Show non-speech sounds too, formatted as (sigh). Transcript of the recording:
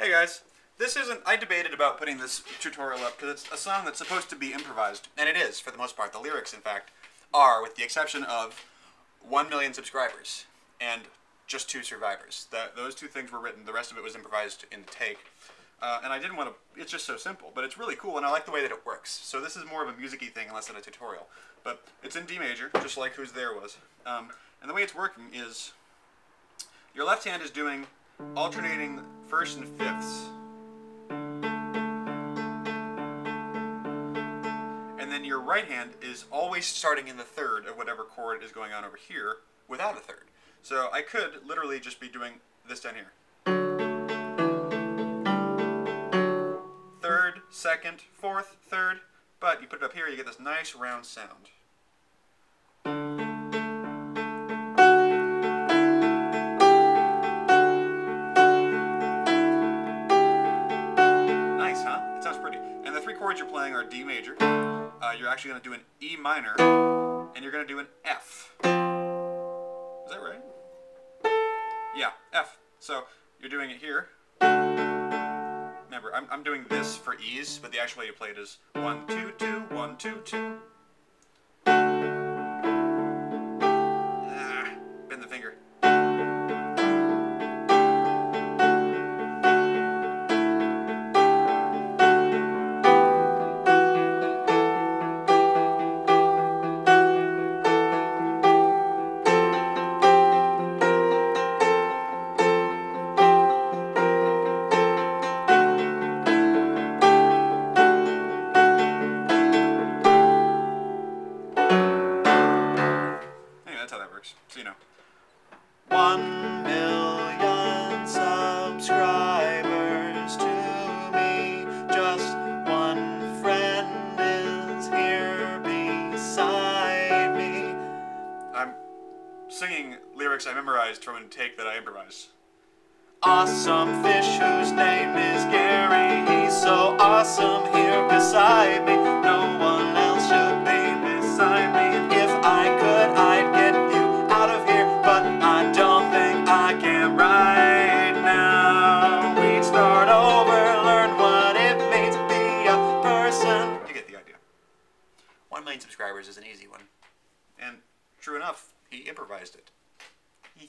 Hey guys, this isn't. I debated about putting this tutorial up because it's a song that's supposed to be improvised, and it is for the most part. The lyrics, in fact, are, with the exception of one million subscribers and just two survivors. That those two things were written. The rest of it was improvised in the take. Uh, and I didn't want to. It's just so simple, but it's really cool, and I like the way that it works. So this is more of a musicy thing, less than a tutorial. But it's in D major, just like Who's There was. Um, and the way it's working is your left hand is doing alternating first and fifths. And then your right hand is always starting in the third of whatever chord is going on over here without a third. So I could literally just be doing this down here. Third, second, fourth, third, but you put it up here, you get this nice round sound. the three chords you're playing are D major, uh, you're actually going to do an E minor, and you're going to do an F. Is that right? Yeah, F. So you're doing it here. Remember, I'm, I'm doing this for ease, but the actual way you play it is 1, 2, 2, 1, 2, 2. Works. So you know. One million subscribers to me. Just one friend is here beside me. I'm singing lyrics I memorized from a take that I improvised. Awesome fish whose name is Gary. He's so awesome here beside me. subscribers is an easy one. And true enough, he improvised it. (laughs)